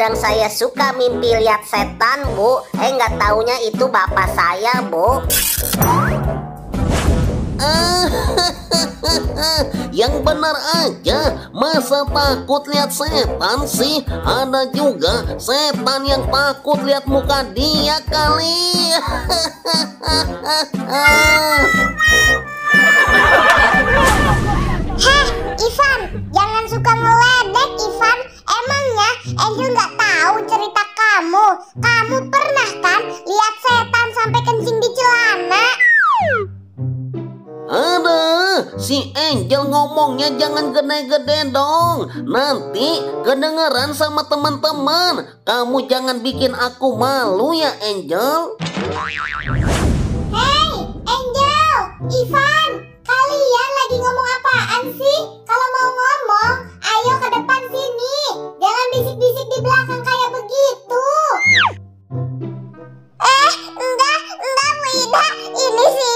kadang saya suka mimpi lihat setan bu. Eh nggak taunya itu bapak saya bu. Yang benar aja, masa takut lihat setan sih? Ada juga setan yang takut lihat muka dia kali. Angel nggak tahu cerita kamu? Kamu pernah kan lihat setan sampai kencing di celana? Ada, si Angel ngomongnya jangan gede-gede dong. Nanti kedengeran sama teman-teman. Kamu jangan bikin aku malu ya Angel. Hei, Angel, Ivan, kalian lagi ngomong apaan sih? Kalau mau ngomong, ayo ke depan sini. Jangan bisik-bisik di belakang kayak begitu. Eh, enggak, enggak Bu Ida. Ini si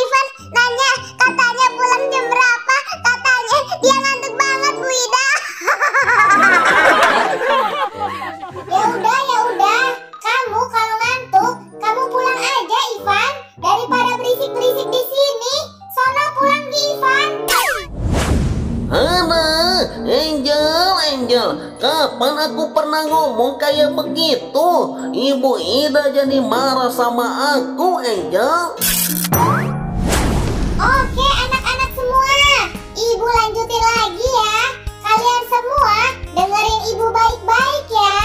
Jadi marah sama aku, Angel. Oke anak-anak semua, ibu lanjutin lagi ya. Kalian semua dengerin ibu baik-baik ya.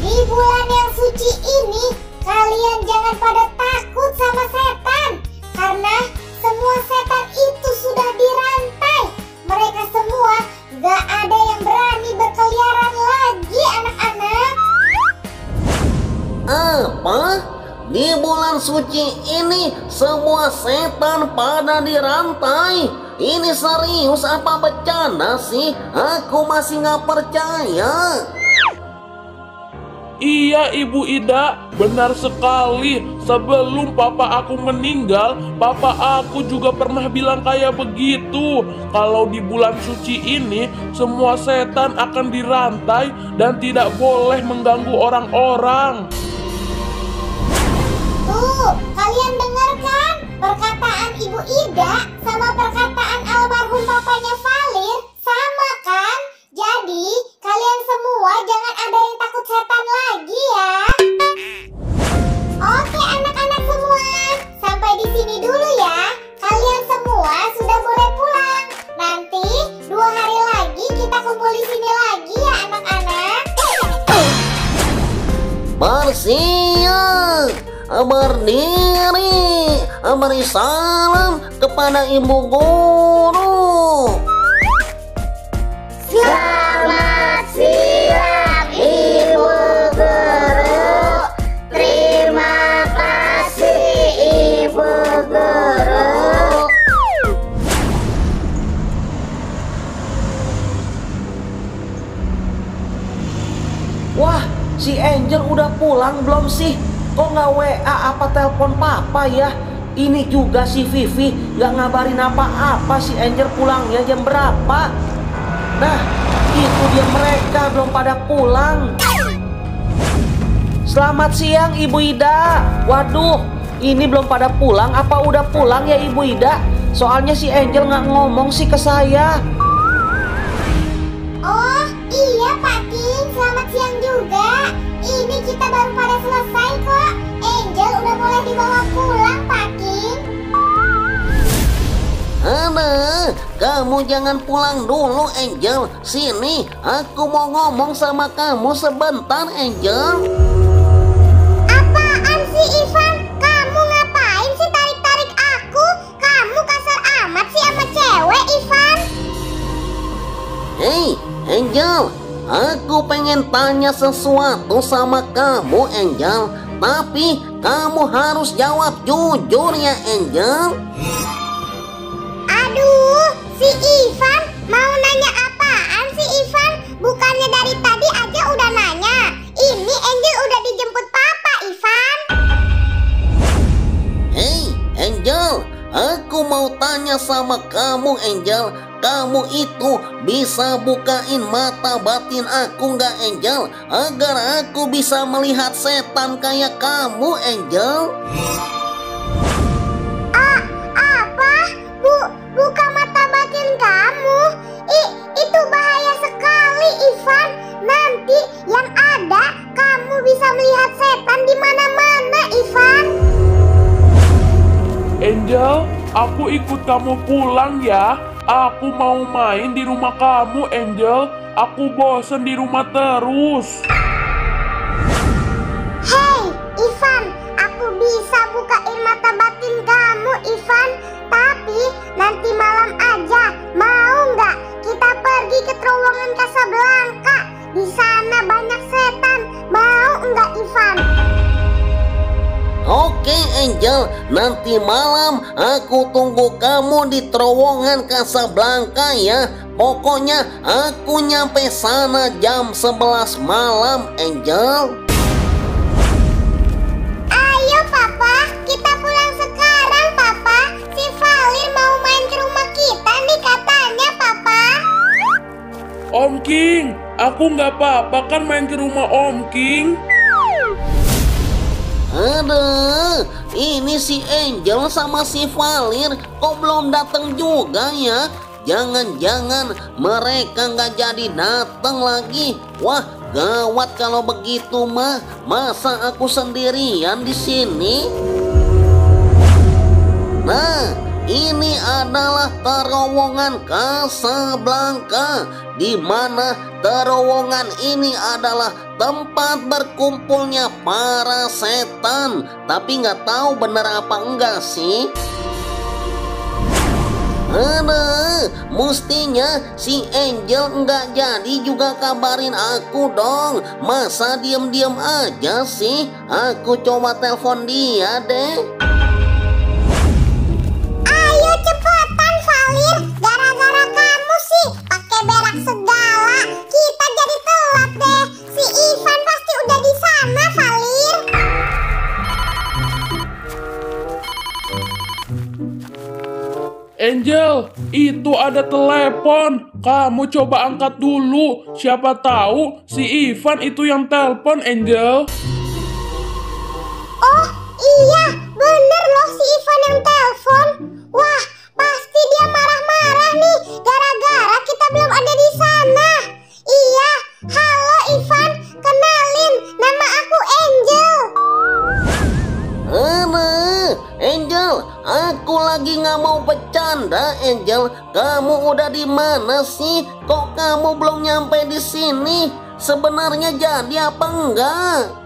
Di bulan yang suci ini, kalian jangan pada suci ini semua setan pada dirantai. Ini serius apa bercanda sih? Aku masih nggak percaya. Iya Ibu Ida, benar sekali. Sebelum papa aku meninggal, papa aku juga pernah bilang kayak begitu. Kalau di bulan suci ini, semua setan akan dirantai dan tidak boleh mengganggu orang-orang. Tuh, kalian dengar kan? Perkataan Ibu Ida sama perkataan almarhum papanya Valir ibu guru. Selamat siang Ibu Guru Terima kasih Ibu Guru Wah, si Angel udah pulang belum sih? Kok nggak WA apa telepon papa ya? Ini juga si Vivi nggak ngabarin apa-apa si Angel pulangnya jam berapa? Nah, itu dia mereka belum pada pulang. Selamat siang Ibu Ida. Waduh, ini belum pada pulang apa udah pulang ya Ibu Ida? Soalnya si Angel nggak ngomong sih ke saya. Oh iya Pak selamat siang juga. Ini kita baru pada selesai kok. Angel udah mulai dibawa pulang Pak King. Ada, kamu jangan pulang dulu Angel. Sini, aku mau ngomong sama kamu sebentar Angel. Apaan sih Ivan? Kamu ngapain sih tarik-tarik aku? Kamu kasar amat sih sama cewek Ivan. Hei, Angel, aku pengen tanya sesuatu sama kamu Angel. Tapi kamu harus jawab jujur ya Angel. Aduh, si Ivan mau nanya apaan sih Ivan? Bukannya dari tadi aja udah nanya. Ini Angel udah dijemput papa Ivan. Hei, Angel, aku mau tanya sama kamu, Angel. Kamu itu bisa bukain mata batin aku nggak, Angel? Agar aku bisa melihat setan kayak kamu, Angel. Ah, apa? Bu, buka mata batin kamu. Ih, itu bahaya sekali, Ivan. Nanti yang ada kamu bisa melihat setan di mana-mana, Ivan. Angel, aku ikut kamu pulang ya. Aku mau main di rumah kamu, Angel. Aku bosen di rumah terus. Kamu di terowongan Casablanca ya. Pokoknya aku nyampe sana jam 11 malam, Angel. Ayo, Papa, kita pulang sekarang, Papa. Si Valir mau main ke rumah kita nih katanya, Papa. Om King, aku nggak apa-apa kan main ke rumah Om King. Aduh, ini si Angel sama si Valir kok belum datang juga ya? Jangan-jangan mereka nggak jadi datang lagi. Wah, gawat kalau begitu mah. Masa aku sendirian di sini? Nah, ini adalah terowongan Casablanca di mana terowongan ini adalah tempat berkumpulnya para setan. Tapi nggak tahu benar apa enggak sih. Aduh, mestinya si Angel nggak jadi juga kabarin aku dong. Masa diem-diem aja sih? Aku coba telepon dia deh. Si Ivan pasti udah di sana, Valir. Angel, itu ada telepon. Kamu coba angkat dulu. Siapa tahu si Ivan itu yang telepon, Angel. Oh iya, bener loh si Ivan yang telepon. Wah, pasti dia marah-marah nih gara-gara kita belum ada di sana. Iya, halo Ivan, nama aku Angel. Aduh, Angel, aku lagi nggak mau bercanda, Angel. Kamu udah di mana sih? Kok kamu belum nyampe di sini? Sebenarnya jadi apa enggak?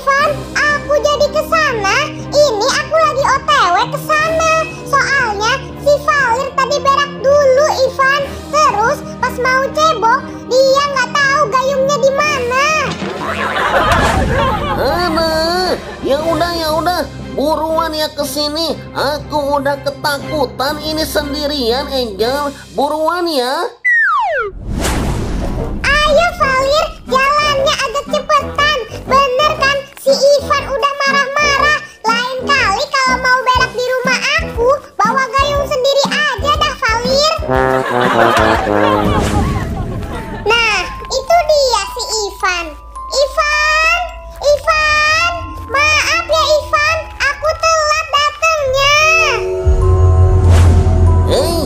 Ivan, aku jadi ke sana. Ini aku lagi OTW ke sana. Soalnya si Valir tadi berak dulu Ivan. Terus pas mau cebok, dia nggak tahu gayungnya di mana. Aduh, ya udah ya udah, buruan ya ke sini. Aku udah ketakutan ini sendirian, Angel. Buruan ya. Ayo Valir, jalannya agak cepetan. Si Ivan udah marah-marah. Lain kali kalau mau berak di rumah aku, bawa gayung sendiri aja dah, Valir. Nah, itu dia si Ivan. Ivan, Ivan, maaf ya Ivan, aku telat datangnya. Hei,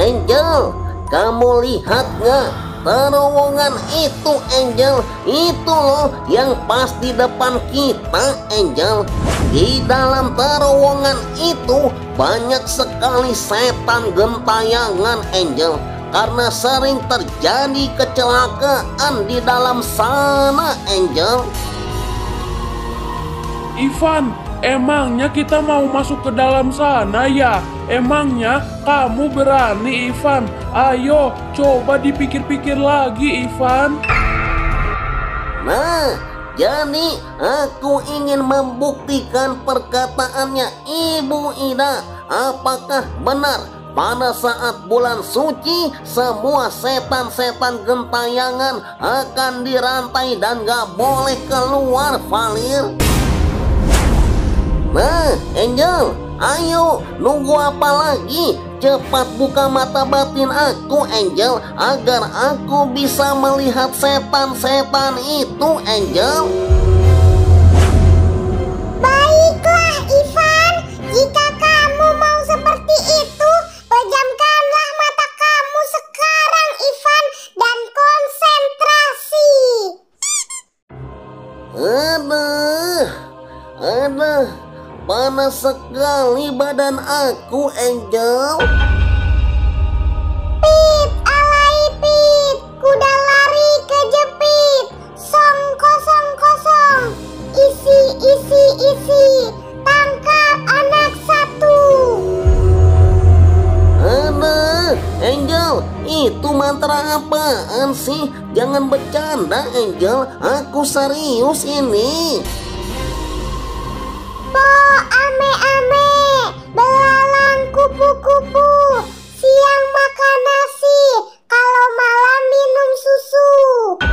Angel, kamu lihat nggak? Terowongan itu, Angel. Itu loh yang pas di depan kita, Angel. Di dalam terowongan itu banyak sekali setan gentayangan, Angel. Karena sering terjadi kecelakaan di dalam sana, Angel. Ivan, emangnya kita mau masuk ke dalam sana ya? Emangnya kamu berani, Ivan? Ayo, coba dipikir-pikir lagi, Ivan. Nah, jadi aku ingin membuktikan perkataannya Ibu Ida. Apakah benar pada saat bulan suci semua setan-setan gentayangan akan dirantai dan gak boleh keluar, Valir? Nah, Angel, ayo nunggu apa lagi? Cepat buka mata batin aku, Angel, agar aku bisa melihat setan-setan itu, Angel. Sekali badan aku, Angel. Pit, alai pit, kuda lari kejepit. Song kosong kosong, isi isi isi. Tangkap anak satu. Aduh, Angel, itu mantra apaan sih? Jangan bercanda, Angel. Aku serius ini. Po ame ame, belalang kupu kupu. Siang makan nasi, kalau malam minum susu.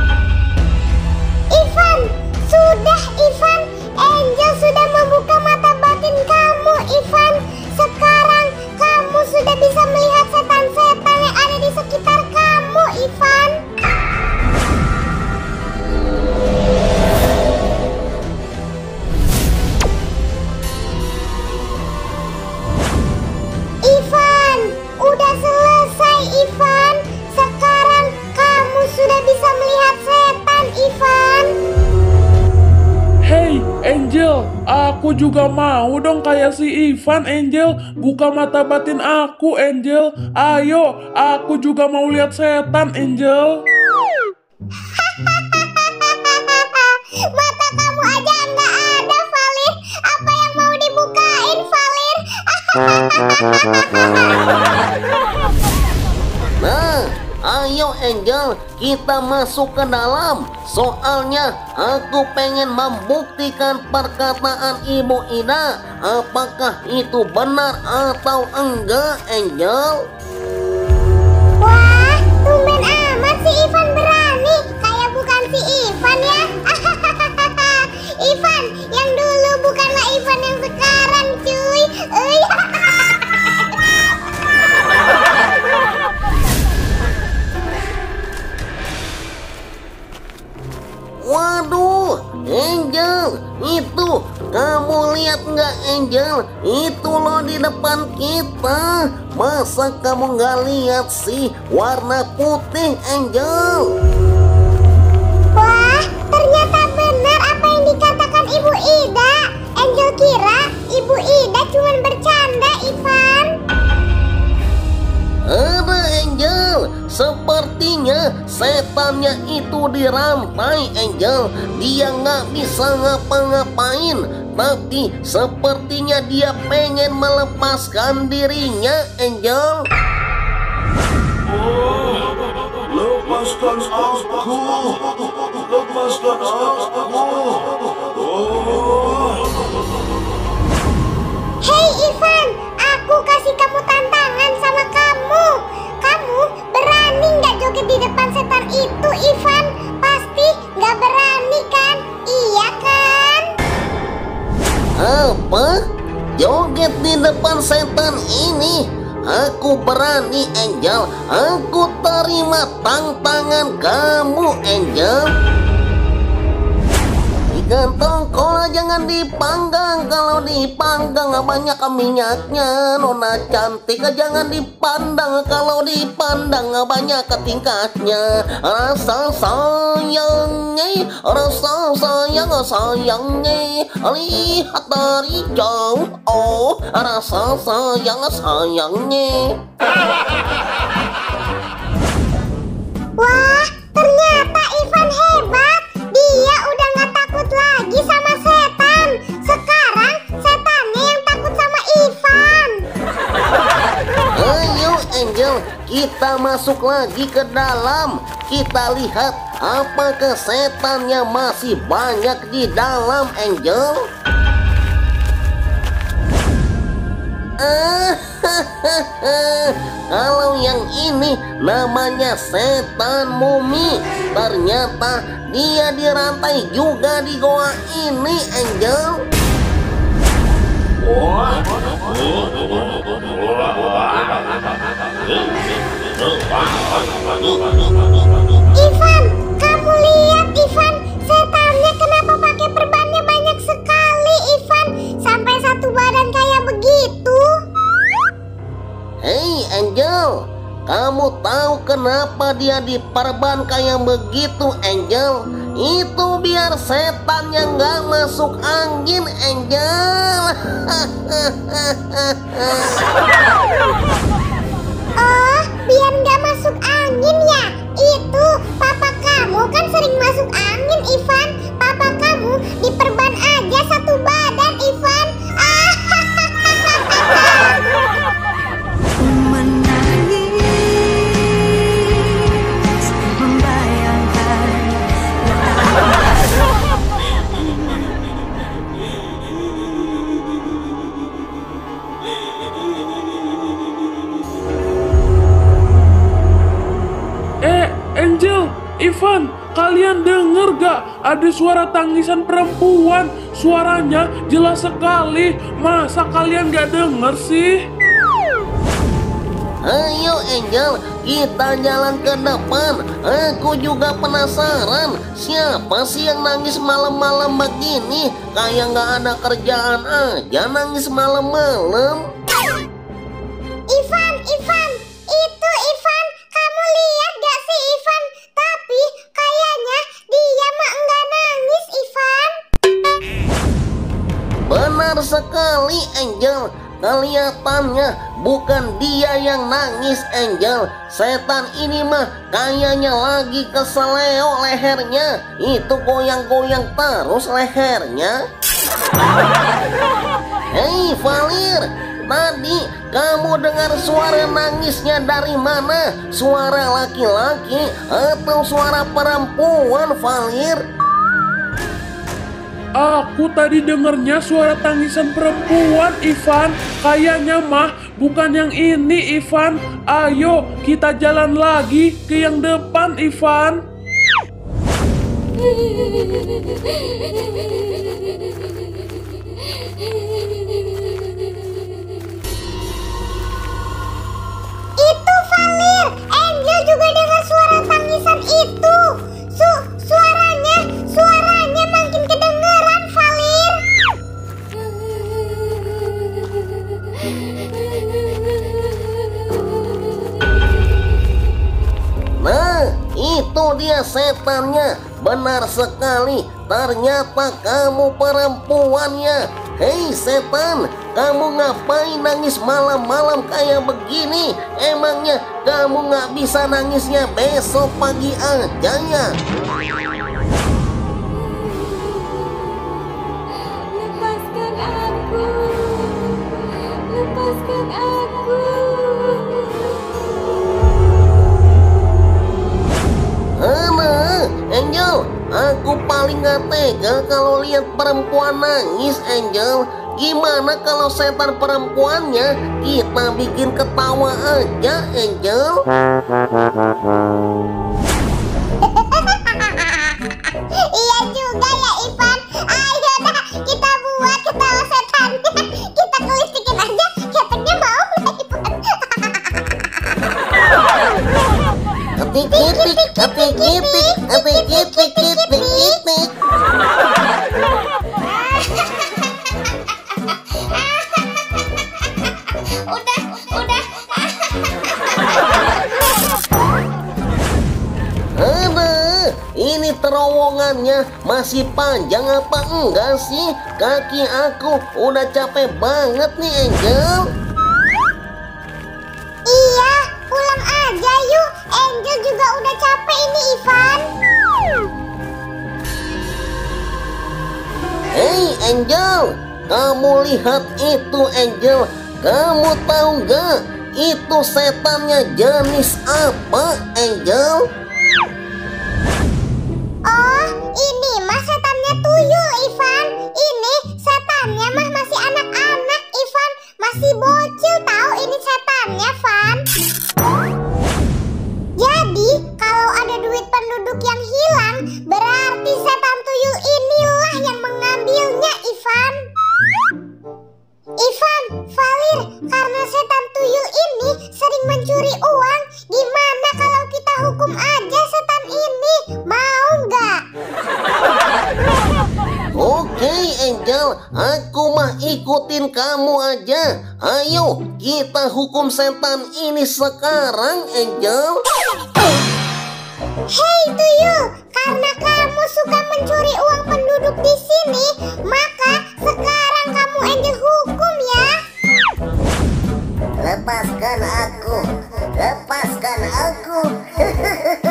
Angel, aku juga mau dong kayak si Ivan, Angel. Buka mata batin aku, Angel. Ayo, aku juga mau lihat setan, Angel. Mata kamu aja nggak ada, Valir. Apa yang mau dibukain, Valir? Nah, ayo Angel, kita masuk ke dalam. Soalnya aku pengen membuktikan perkataan Ibu Ida. Apakah itu benar atau enggak, Angel? Angel? Itu loh di depan kita. Masa kamu nggak lihat sih warna putih Angel? Wah, ternyata benar apa yang dikatakan Ibu Ida. Angel kira Ibu Ida cuma bercanda, Ivan. Ada Angel, sepertinya setannya itu dirantai Angel. Dia nggak bisa ngapa-ngapain, tapi sepertinya dia pengen melepaskan dirinya Angel. Lepaskan aku, lepaskan aku. Hei Ivan, aku kasih kamu tantangan sama kamu. Kamu berani nggak joget di depan setan itu, Ivan? Pasti nggak berani kan? Iya kan? Apa? Joget di depan setan ini? Aku berani, Angel. Aku terima tantangan kamu, Angel. Ganteng kola jangan dipanggang. Kalau dipanggang banyak minyaknya. Nona cantik jangan dipandang. Kalau dipandang banyak tingkatnya. Rasa sayangnya Rasa sayang sayangnya. Lihat dari jauh Oh rasa sayang sayangnya. Wah, ternyata Ivan hebat. Dia Angel, kita masuk lagi ke dalam. Kita lihat apakah setannya masih banyak di dalam Angel. Ah, Kalau yang ini namanya setan mumi. Ternyata dia dirantai juga di goa ini, Angel. Ivan, kamu lihat Ivan, setannya kenapa pakai perbannya banyak sekali Ivan, sampai satu badan kayak begitu. Hei Angel, kamu tahu kenapa dia diperban kayak begitu Angel? Itu biar setan yang nggak masuk angin Angel. Oh, biar nggak masuk angin ya? Itu papa kamu kan sering masuk angin, Ivan. Papa kamu diperban suara tangisan perempuan. Suaranya jelas sekali. Masa kalian gak denger sih? Ayo Angel, kita jalan ke depan. Aku juga penasaran, siapa sih yang nangis malam-malam begini? Kayak nggak ada kerjaan aja nangis malam-malam. Angel, kelihatannya bukan dia yang nangis Angel. Setan ini mah kayaknya lagi keseleo lehernya. Itu goyang-goyang terus lehernya. Hei Valir, tadi kamu dengar suara nangisnya dari mana? Suara laki-laki atau suara perempuan Valir? Aku tadi dengernya suara tangisan perempuan, Ivan. Kayaknya mah bukan yang ini, Ivan. Ayo, kita jalan lagi ke yang depan, Ivan. Itu Valir. Angel juga dengar suara tangisan itu. Itu dia setannya. Benar sekali. Ternyata kamu perempuannya. Hei setan, kamu ngapain nangis malam-malam kayak begini? Emangnya kamu nggak bisa nangisnya besok pagi aja ya? Angel, aku paling gak tega kalau lihat perempuan nangis, Angel. Gimana kalau setan perempuannya kita bikin ketawa aja, Angel? ipik ipik ipik ipik ipik ipik ipik ini terowongannya masih panjang apa enggak sih? Kaki aku udah capek banget nih Angel. Ivan. Hei Angel, kamu lihat itu Angel. Kamu tahu nggak itu setannya jenis apa Angel? Setan ini sekarang Angel. Hei tuyul, karena kamu suka mencuri uang penduduk di sini, maka sekarang kamu Angel hukum ya. Lepaskan aku, lepaskan aku,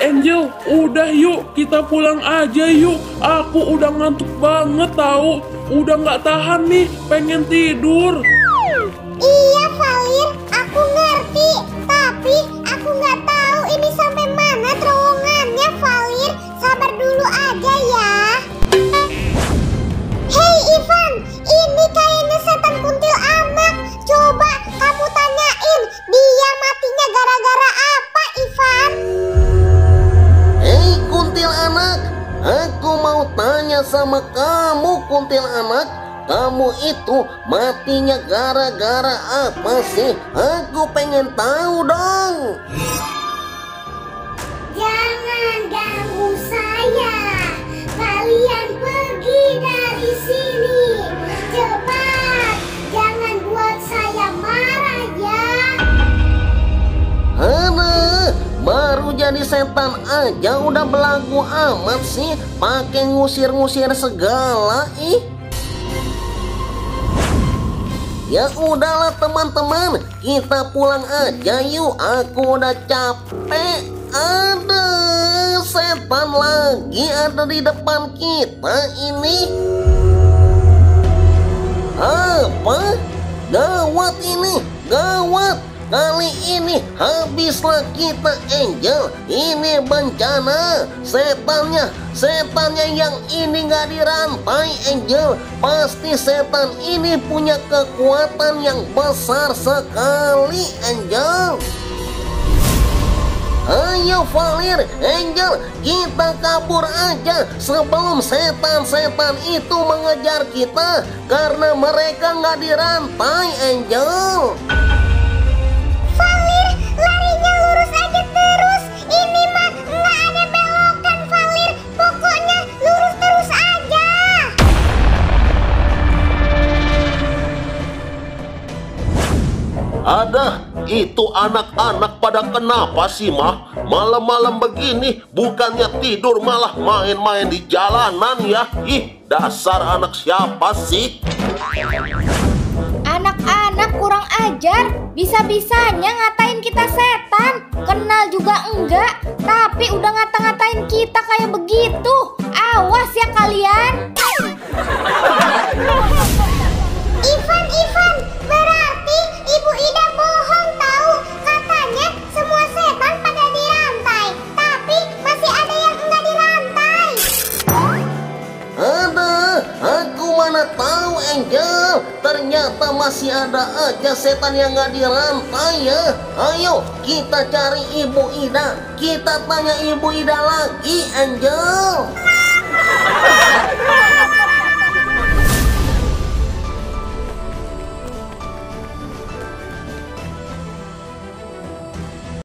Angel, udah yuk kita pulang aja yuk. Aku udah ngantuk banget tahu. Udah nggak tahan nih, pengen tidur. Iya, Valir, aku ngerti. Tapi aku nggak tahu ini sampai mana terowongannya, Valir. Sabar dulu aja ya. Hei Ivan, ini kayaknya setan kuntil anak. Coba kamu tanyain, dia matinya gara-gara apa, aku mau tanya sama kamu kuntil anak. Kamu itu matinya gara-gara apa sih? Aku pengen tahu dong. Jangan ganggu aja udah belagu amat sih. Pakai ngusir-ngusir segala ih. Ya udahlah teman-teman, kita pulang aja yuk. Aku udah capek. Aduh, setan lagi ada di depan kita ini. Apa? Gawat ini, gawat. Kali ini habislah kita Angel. Ini bencana. Setannya, setannya yang ini nggak dirantai Angel. Pasti setan ini punya kekuatan yang besar sekali Angel. Ayo Valir, Angel, kita kabur aja sebelum setan-setan itu mengejar kita karena mereka nggak dirantai, Angel. Ini mah nggak ada belokan, Valir. Pokoknya lurus terus aja. Ada, itu anak-anak pada kenapa sih mah? Malam-malam begini bukannya tidur malah main-main di jalanan ya? Ih, dasar anak siapa sih? Kurang ajar, bisa-bisanya ngatain kita setan. Kenal juga enggak, tapi udah ngata-ngatain kita kayak begitu. Awas ya kalian. Ivan, Ivan, aja Ternyata masih ada aja setan yang gak dirantai ya. Ayo kita cari Ibu Ida. Kita tanya Ibu Ida lagi Angel.